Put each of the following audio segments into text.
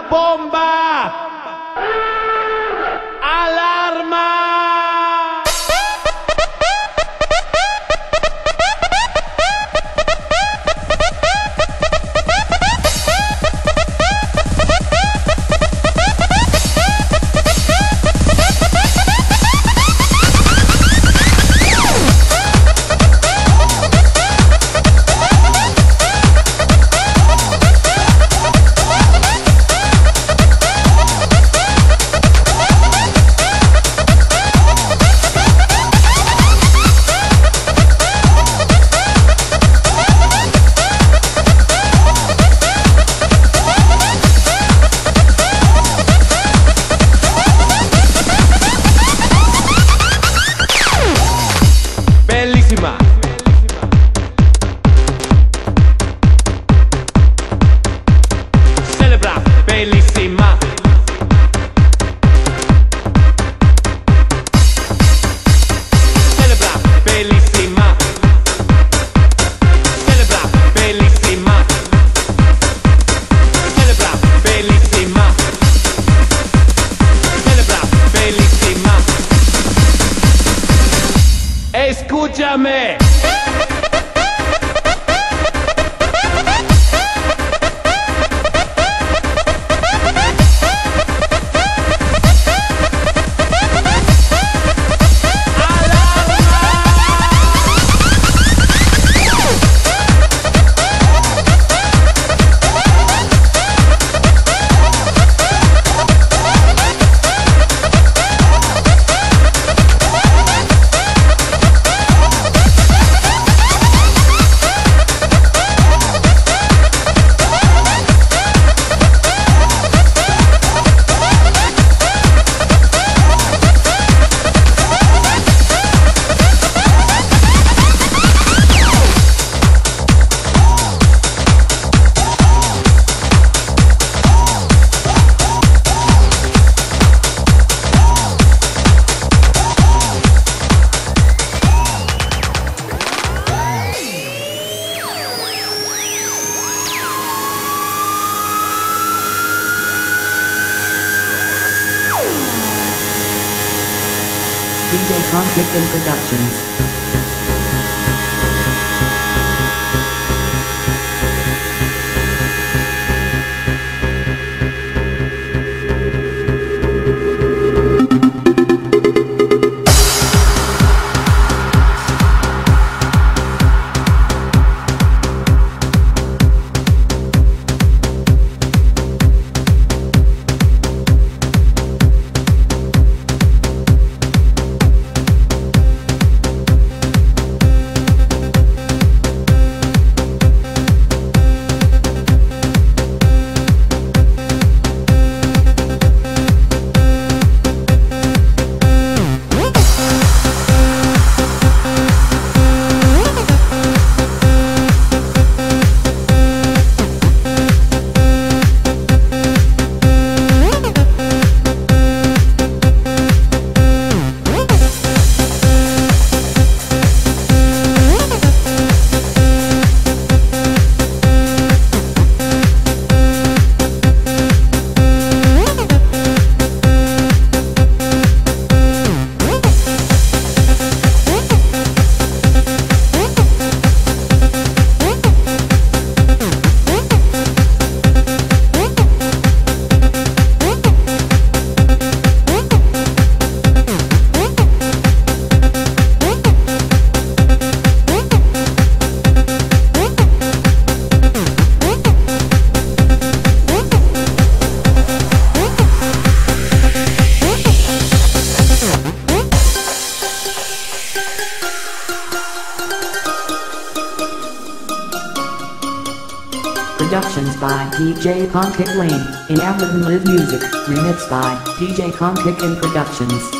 Bomba. में। DJ Conflict and Productions. DJ Conkick Lane in African Live Music, remixed by DJ Conkick and Productions.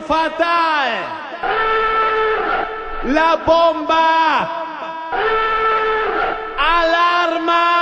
Fatal. La bomba. Alarma.